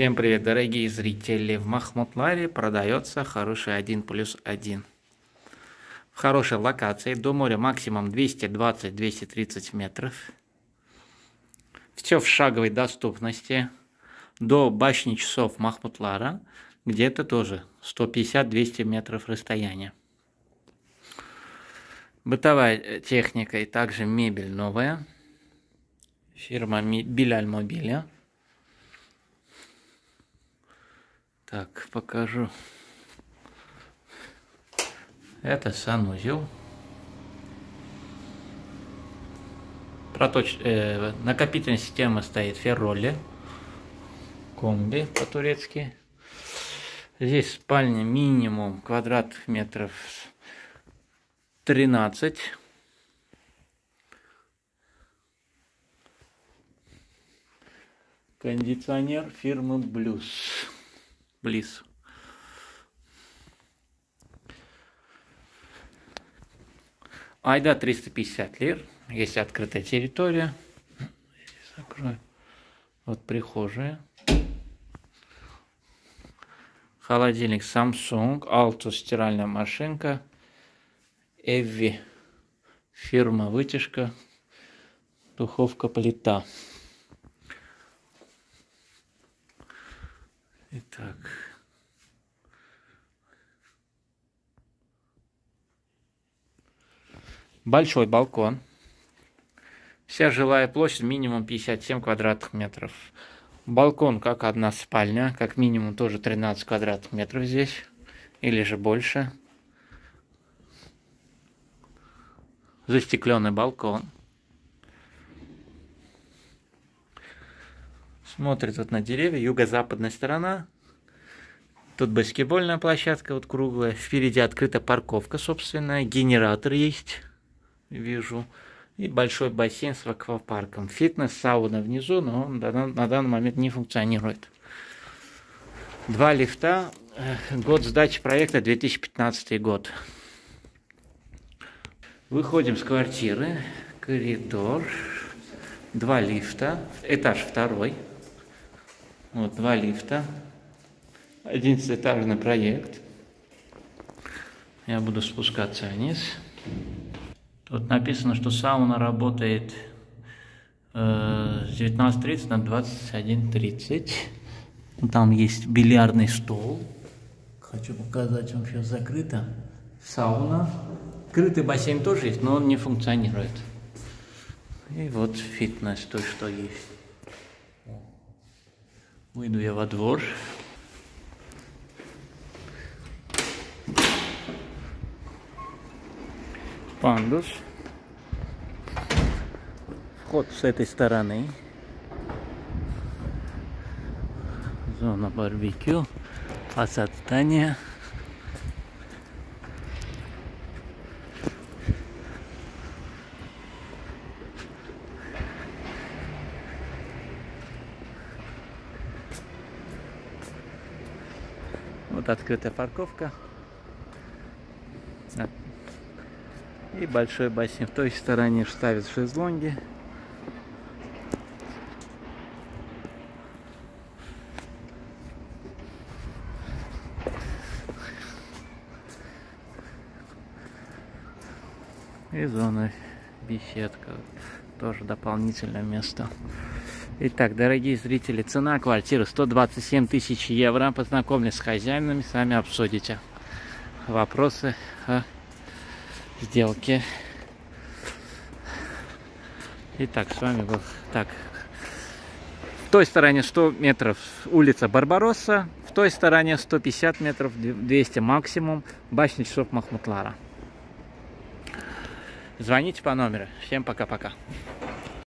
Всем привет, дорогие зрители! В Махмутларе продается хороший 1 плюс 1. В хорошей локации, до моря максимум 220-230 метров. Все в шаговой доступности. До башни часов Махмутлара где-то тоже 150-200 метров расстояния. Бытовая техника и также мебель новая. Фирма Биляль Мобиля. Так, покажу. Это санузел. Проточ... Э, накопительная система стоит Ферроли. Комби по-турецки. Здесь спальня минимум квадратных метров 13. Кондиционер фирмы Блюз. Близ. Айда 350 лир. Есть открытая территория. Закрою. Вот прихожая. Холодильник Samsung. Alto стиральная машинка. Эвви. Фирма вытяжка. Духовка плита. Итак. Большой балкон. Вся жилая площадь минимум 57 квадратных метров. Балкон как одна спальня, как минимум тоже 13 квадратных метров здесь. Или же больше. Застекленный балкон. Смотрит вот на деревья, юго-западная сторона. Тут баскетбольная площадка вот круглая. Впереди открыта парковка собственная. Генератор есть, вижу. И большой бассейн с аквапарком. Фитнес, сауна внизу, но он на данный момент не функционирует. Два лифта. Год сдачи проекта 2015 год. Выходим с квартиры. Коридор. Два лифта. Этаж второй. Вот два лифта. Одиннадцатиэтажный проект. Я буду спускаться вниз. Тут написано, что сауна работает э, с 19.30 на 21.30. Там есть бильярдный стол. Хочу показать вам сейчас закрыто. Сауна. Крытый бассейн тоже есть, но он не функционирует. И вот фитнес, то, что есть. Выйду я во двор. Пандус. Вход с этой стороны. Зона барбекю. Фасад здания. Вот открытая парковка. И большой бассейн. В той стороне ставят шезлонги. И зона беседка. Тоже дополнительное место. Итак, дорогие зрители, цена квартиры 127 тысяч евро. Познакомлюсь с хозяинами, сами обсудите вопросы о сделке. Итак, с вами был так. В той стороне 100 метров улица Барбаросса, в той стороне 150 метров, 200 максимум, башня часов Махмутлара. Звоните по номеру. Всем пока-пока.